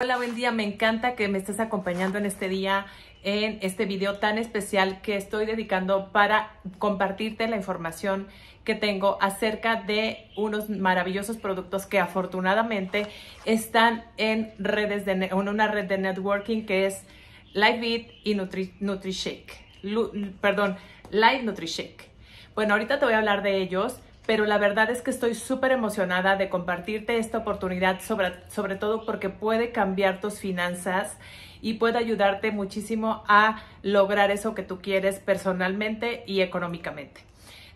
Hola, buen día. Me encanta que me estés acompañando en este día, en este video tan especial que estoy dedicando para compartirte la información que tengo acerca de unos maravillosos productos que afortunadamente están en redes de una red de networking que es LiveBeat y Nutri, NutriShake. perdón, Live NutriShake. Bueno, ahorita te voy a hablar de ellos pero la verdad es que estoy súper emocionada de compartirte esta oportunidad, sobre, sobre todo porque puede cambiar tus finanzas y puede ayudarte muchísimo a lograr eso que tú quieres personalmente y económicamente.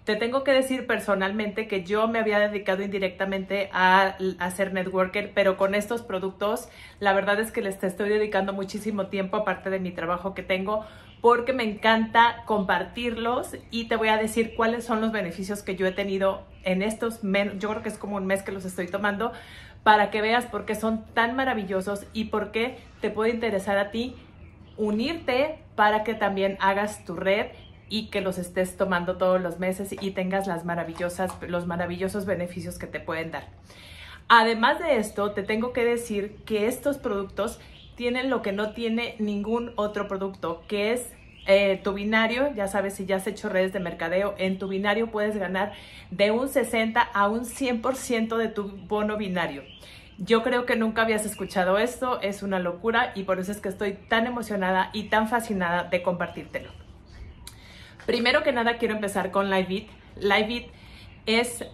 Te tengo que decir personalmente que yo me había dedicado indirectamente a, a, ser networker, pero con estos productos la verdad es que les estoy dedicando muchísimo tiempo aparte de mi trabajo que tengo porque me encanta compartirlos y te voy a decir cuáles son los beneficios que yo he tenido en estos, yo creo que es como un mes que los estoy tomando, para que veas por qué son tan maravillosos y por qué te puede interesar a ti unirte para que también hagas tu red y que los estés tomando todos los meses y tengas las maravillosas, los maravillosos beneficios que te pueden dar. Además de esto, te tengo que decir que estos productos tienen lo que no tiene ningún otro producto, que es eh, tu binario, ya sabes, si ya has hecho redes de mercadeo, en tu binario puedes ganar de un 60 a un 100% de tu bono binario. Yo creo que nunca habías escuchado esto, es una locura y por eso es que estoy tan emocionada y tan fascinada de compartírtelo. Primero que nada quiero empezar con LiveIt. LiveIt es,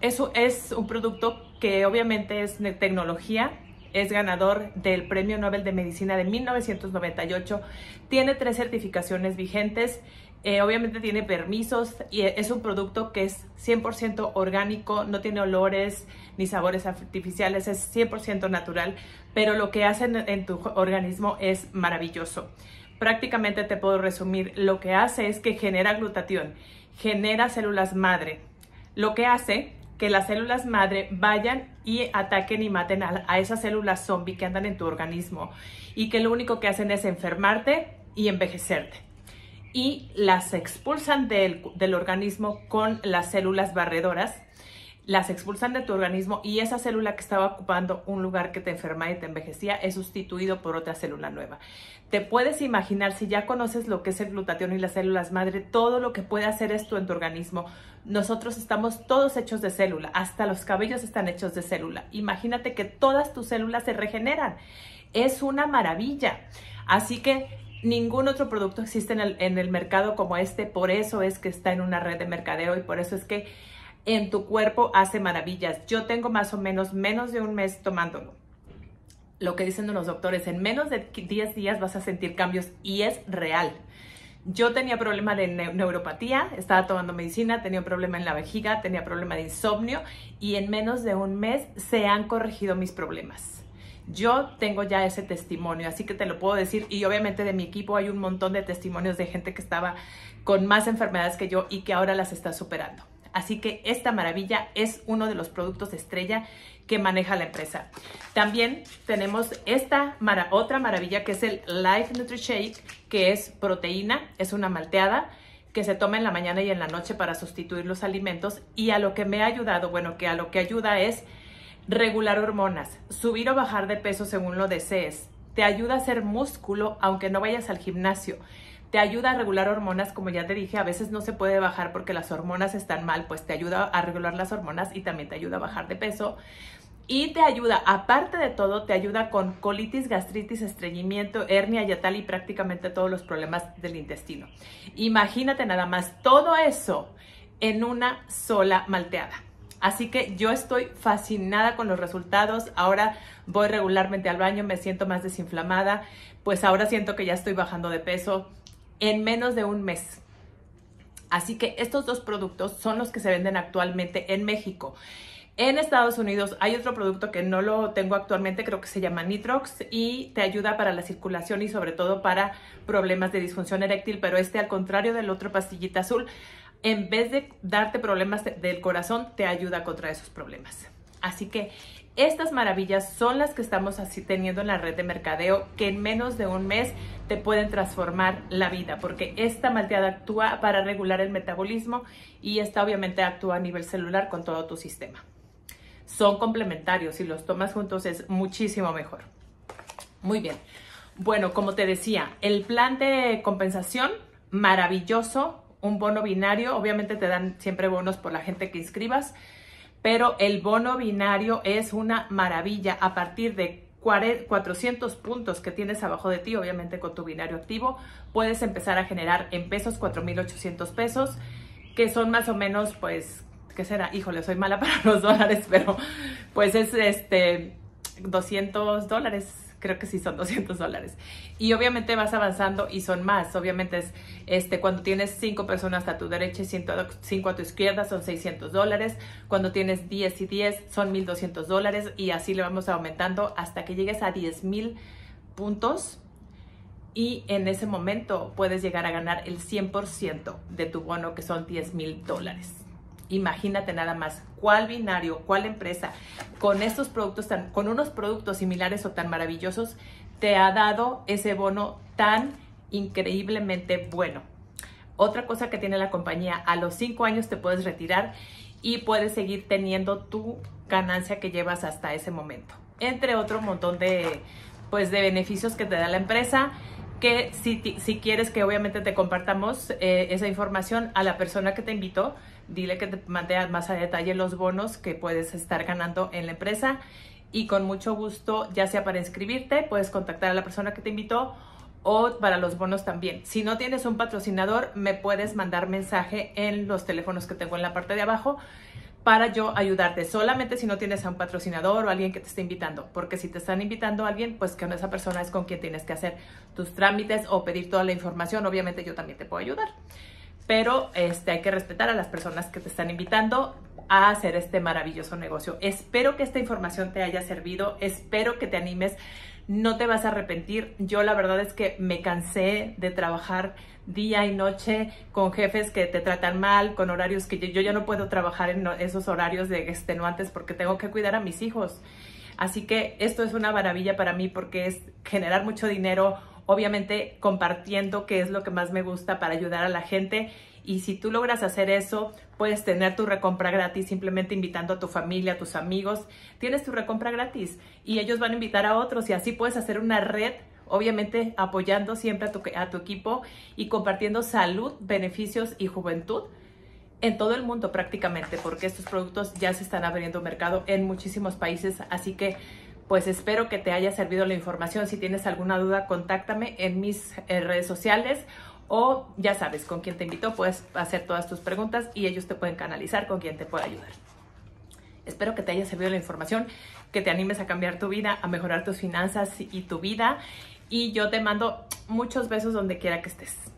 es, es un producto que obviamente es tecnología, es ganador del Premio Nobel de Medicina de 1998, tiene tres certificaciones vigentes, eh, obviamente tiene permisos y es un producto que es 100% orgánico, no tiene olores ni sabores artificiales, es 100% natural, pero lo que hace en tu organismo es maravilloso. Prácticamente te puedo resumir, lo que hace es que genera glutatión, genera células madre. Lo que hace que las células madre vayan y ataquen y maten a, esas células zombie que andan en tu organismo y que lo único que hacen es enfermarte y envejecerte. Y las expulsan del, del organismo con las células barredoras las expulsan de tu organismo y esa célula que estaba ocupando un lugar que te enferma y te envejecía es sustituido por otra célula nueva. Te puedes imaginar, si ya conoces lo que es el glutatión y las células madre, todo lo que puede hacer esto en tu organismo. Nosotros estamos todos hechos de célula, hasta los cabellos están hechos de célula. Imagínate que todas tus células se regeneran. Es una maravilla. Así que ningún otro producto existe en el, en el mercado como este, por eso es que está en una red de mercadeo y por eso es que en tu cuerpo hace maravillas. Yo tengo más o menos menos de un mes tomándolo. Lo que dicen los doctores, en menos de 10 días vas a sentir cambios y es real. Yo tenía problema de neuropatía, estaba tomando medicina, tenía un problema en la vejiga, tenía problema de insomnio y en menos de un mes se han corregido mis problemas. Yo tengo ya ese testimonio, así que te lo puedo decir y obviamente de mi equipo hay un montón de testimonios de gente que estaba con más enfermedades que yo y que ahora las está superando. Así que esta maravilla es uno de los productos estrella que maneja la empresa. También tenemos esta otra maravilla que es el Life NutriShake, que es proteína, es una malteada que se toma en la mañana y en la noche para sustituir los alimentos y a lo que me ha ayudado, bueno, que a lo que ayuda es regular hormonas, subir o bajar de peso según lo desees, te ayuda a hacer músculo aunque no vayas al gimnasio te ayuda a regular hormonas, como ya te dije, a veces no se puede bajar porque las hormonas están mal, pues te ayuda a regular las hormonas y también te ayuda a bajar de peso. Y te ayuda, aparte de todo, te ayuda con colitis, gastritis, estreñimiento, hernia yatal y prácticamente todos los problemas del intestino. Imagínate nada más todo eso en una sola malteada. Así que yo estoy fascinada con los resultados. Ahora voy regularmente al baño, me siento más desinflamada. Pues ahora siento que ya estoy bajando de peso en menos de un mes. Así que estos dos productos son los que se venden actualmente en México. En Estados Unidos hay otro producto que no lo tengo actualmente, creo que se llama Nitrox y te ayuda para la circulación y sobre todo para problemas de disfunción eréctil, pero este al contrario del otro pastillita azul, en vez de darte problemas del corazón, te ayuda contra esos problemas. Así que estas maravillas son las que estamos así teniendo en la red de mercadeo que en menos de un mes te pueden transformar la vida porque esta malteada actúa para regular el metabolismo y esta obviamente actúa a nivel celular con todo tu sistema. Son complementarios, si los tomas juntos es muchísimo mejor. Muy bien. Bueno, como te decía, el plan de compensación, maravilloso, un bono binario, obviamente te dan siempre bonos por la gente que inscribas, pero el bono binario es una maravilla a partir de 400 puntos que tienes abajo de ti, obviamente con tu binario activo, puedes empezar a generar en pesos 4.800 pesos, que son más o menos, pues, ¿qué será? Híjole, soy mala para los dólares, pero pues es este 200 dólares creo que sí son 200 dólares. Y obviamente vas avanzando y son más. Obviamente es este, cuando tienes 5 personas a tu derecha y 5 a tu izquierda son 600 dólares. Cuando tienes 10 y 10 son 1200 dólares y así le vamos aumentando hasta que llegues a 10 mil puntos. Y en ese momento puedes llegar a ganar el 100% de tu bono que son 10 mil dólares. Imagínate nada más cuál binario, cuál empresa con estos productos tan, con unos productos similares o tan maravillosos te ha dado ese bono tan increíblemente bueno. Otra cosa que tiene la compañía, a los cinco años te puedes retirar y puedes seguir teniendo tu ganancia que llevas hasta ese momento. Entre otro montón de, pues, de beneficios que te da la empresa que si, si quieres que obviamente te compartamos eh, esa información a la persona que te invitó, dile que te mande más a detalle los bonos que puedes estar ganando en la empresa y con mucho gusto, ya sea para inscribirte, puedes contactar a la persona que te invitó o para los bonos también. Si no tienes un patrocinador, me puedes mandar mensaje en los teléfonos que tengo en la parte de abajo para yo ayudarte. Solamente si no tienes a un patrocinador o alguien que te esté invitando, porque si te están invitando a alguien, pues que esa persona es con quien tienes que hacer tus trámites o pedir toda la información. Obviamente yo también te puedo ayudar, pero este, hay que respetar a las personas que te están invitando a hacer este maravilloso negocio. Espero que esta información te haya servido, espero que te animes, no te vas a arrepentir. Yo la verdad es que me cansé de trabajar día y noche con jefes que te tratan mal, con horarios que yo, ya no puedo trabajar en esos horarios de extenuantes porque tengo que cuidar a mis hijos. Así que esto es una maravilla para mí porque es generar mucho dinero, obviamente compartiendo qué es lo que más me gusta para ayudar a la gente. Y si tú logras hacer eso, puedes tener tu recompra gratis simplemente invitando a tu familia, a tus amigos. Tienes tu recompra gratis y ellos van a invitar a otros y así puedes hacer una red obviamente apoyando siempre a tu, a tu equipo y compartiendo salud, beneficios y juventud en todo el mundo prácticamente, porque estos productos ya se están abriendo mercado en muchísimos países, así que pues espero que te haya servido la información. Si tienes alguna duda, contáctame en mis eh, redes sociales o ya sabes con quién te invito, puedes hacer todas tus preguntas y ellos te pueden canalizar con quien te pueda ayudar. Espero que te haya servido la información, que te animes a cambiar tu vida, a mejorar tus finanzas y tu vida y yo te mando muchos besos donde quiera que estés.